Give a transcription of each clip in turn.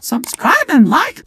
Subscribe and like.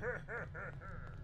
Ha ha ha ha!